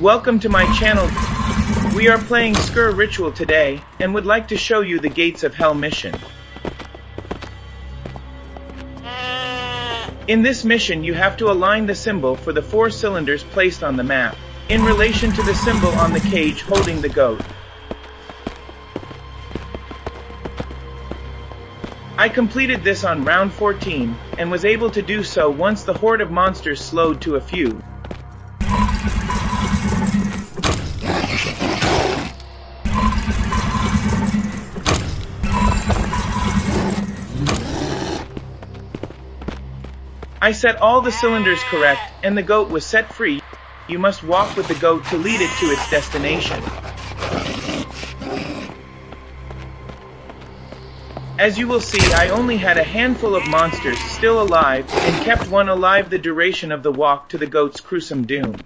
Welcome to my channel. We are playing Sker Ritual today, and would like to show you the Gates of Hell mission. In this mission you have to align the symbol for the four cylinders placed on the map, in relation to the symbol on the cage holding the goat. I completed this on round 14, and was able to do so once the horde of monsters slowed to a few. I set all the cylinders correct, and the goat was set free. You must walk with the goat to lead it to its destination. As you will see, I only had a handful of monsters still alive, and kept one alive the duration of the walk to the goat's gruesome doom.